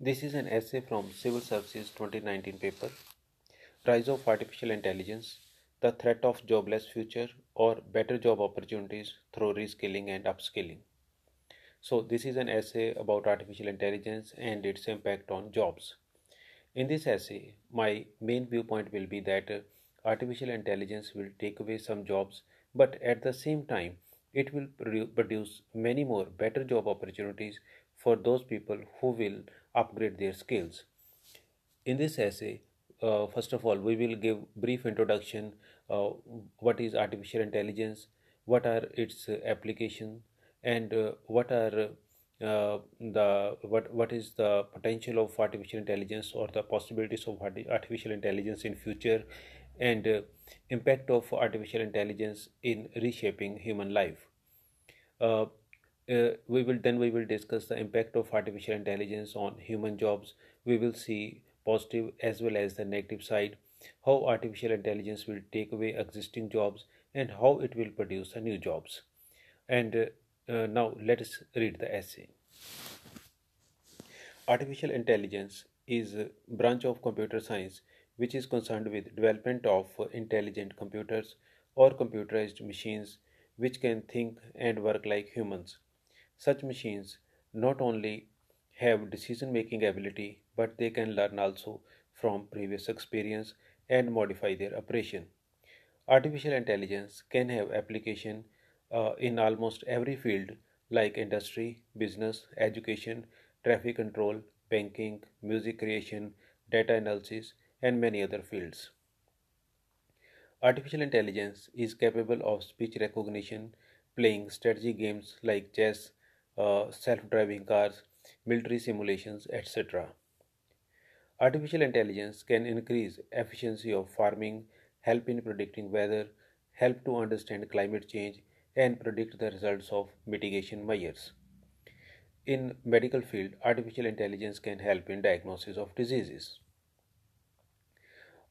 This is an essay from Civil Services 2019 paper Rise of Artificial Intelligence The Threat of Jobless Future or Better Job Opportunities Through Reskilling and Upskilling. So, this is an essay about artificial intelligence and its impact on jobs. In this essay, my main viewpoint will be that uh, artificial intelligence will take away some jobs, but at the same time, it will produce many more better job opportunities for those people who will upgrade their skills. In this essay, uh, first of all, we will give brief introduction. Uh, what is artificial intelligence? What are its uh, applications? And uh, what are uh, the what what is the potential of artificial intelligence or the possibilities of artificial intelligence in future and uh, impact of artificial intelligence in reshaping human life uh, we will then we will discuss the impact of artificial intelligence on human jobs. We will see positive as well as the negative side how artificial intelligence will take away existing jobs and how it will produce new jobs. And uh, uh, now let us read the essay. Artificial intelligence is a branch of computer science which is concerned with development of intelligent computers or computerized machines which can think and work like humans. Such machines not only have decision making ability but they can learn also from previous experience and modify their operation. Artificial intelligence can have application uh, in almost every field like industry, business, education, traffic control, banking, music creation, data analysis, and many other fields. Artificial intelligence is capable of speech recognition, playing strategy games like chess, uh, self driving cars, military simulations, etc. Artificial intelligence can increase efficiency of farming, help in predicting weather, help to understand climate change, and predict the results of mitigation measures. In medical field, artificial intelligence can help in diagnosis of diseases.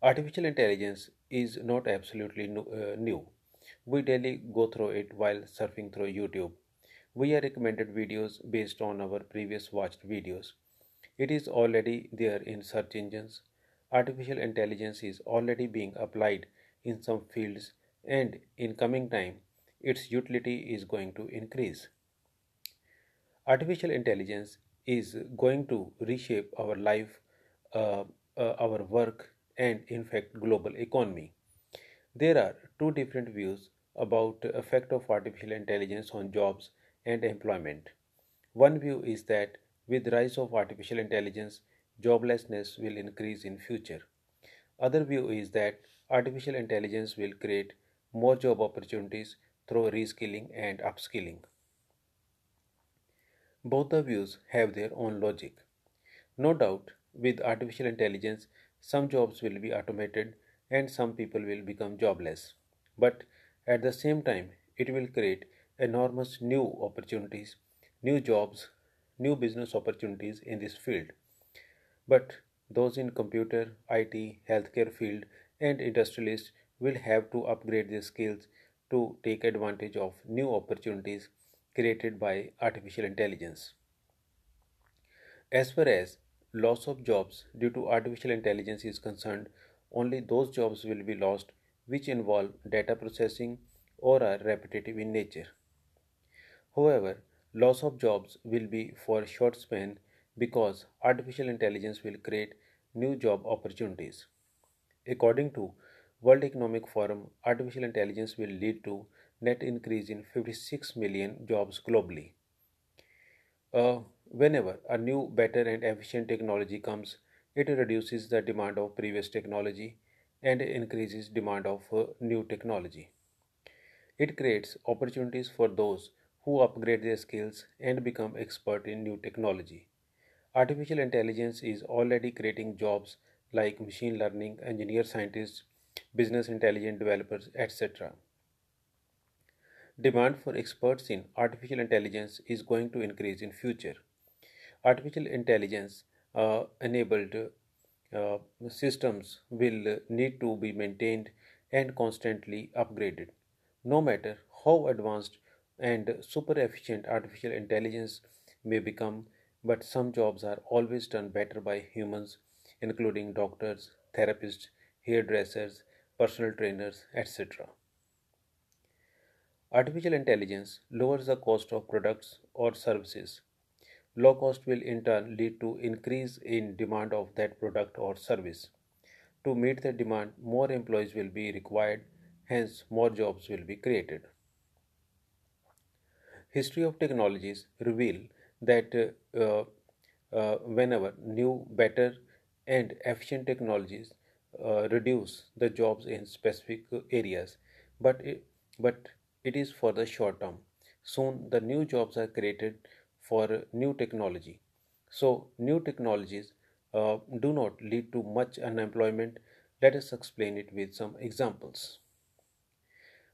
Artificial intelligence is not absolutely uh, new. We daily go through it while surfing through YouTube. We are recommended videos based on our previous watched videos. It is already there in search engines. Artificial intelligence is already being applied in some fields and in coming time its utility is going to increase. Artificial intelligence is going to reshape our life, uh, uh, our work, and in fact global economy. There are two different views about the effect of artificial intelligence on jobs and employment. One view is that with rise of artificial intelligence, joblessness will increase in future. Other view is that artificial intelligence will create more job opportunities through reskilling and upskilling. Both the views have their own logic. No doubt, with artificial intelligence, some jobs will be automated and some people will become jobless. But at the same time, it will create enormous new opportunities, new jobs, new business opportunities in this field. But those in computer, IT, healthcare field, and industrialists will have to upgrade their skills to take advantage of new opportunities created by artificial intelligence. As far as loss of jobs due to artificial intelligence is concerned, only those jobs will be lost which involve data processing or are repetitive in nature. However, loss of jobs will be for short span because artificial intelligence will create new job opportunities. According to World Economic Forum, artificial intelligence will lead to net increase in 56 million jobs globally. Uh, Whenever a new, better, and efficient technology comes, it reduces the demand of previous technology and increases demand of uh, new technology. It creates opportunities for those who upgrade their skills and become expert in new technology. Artificial intelligence is already creating jobs like machine learning, engineer scientists, business intelligence developers, etc. Demand for experts in artificial intelligence is going to increase in future artificial intelligence uh, enabled uh, systems will need to be maintained and constantly upgraded. No matter how advanced and super efficient artificial intelligence may become, but some jobs are always done better by humans, including doctors, therapists, hairdressers, personal trainers, etc. Artificial intelligence lowers the cost of products or services. Low cost will in turn lead to increase in demand of that product or service. To meet the demand, more employees will be required, hence more jobs will be created. History of technologies reveal that uh, uh, whenever new, better, and efficient technologies uh, reduce the jobs in specific areas, but it, but it is for the short term. Soon the new jobs are created for new technology. So new technologies uh, do not lead to much unemployment. Let us explain it with some examples.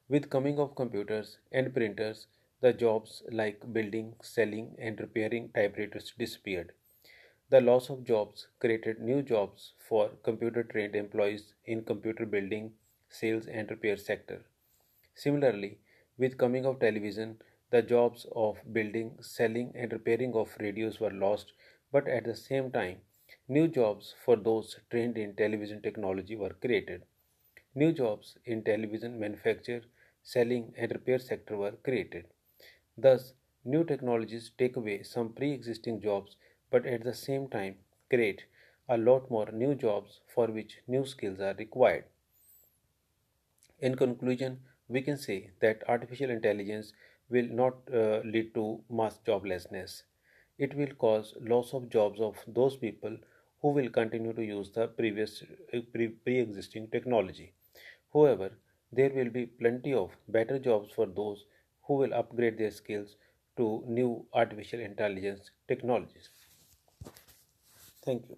With coming of computers and printers, the jobs like building, selling, and repairing typewriters disappeared. The loss of jobs created new jobs for computer trained employees in computer building, sales, and repair sector. Similarly, with coming of television, the jobs of building, selling, and repairing of radios were lost, but at the same time, new jobs for those trained in television technology were created. New jobs in television manufacture, selling, and repair sector were created. Thus, new technologies take away some pre existing jobs but at the same time create a lot more new jobs for which new skills are required. In conclusion, we can say that artificial intelligence will not uh, lead to mass joblessness. It will cause loss of jobs of those people who will continue to use the previous uh, pre existing technology. However, there will be plenty of better jobs for those who will upgrade their skills to new artificial intelligence technologies. Thank you.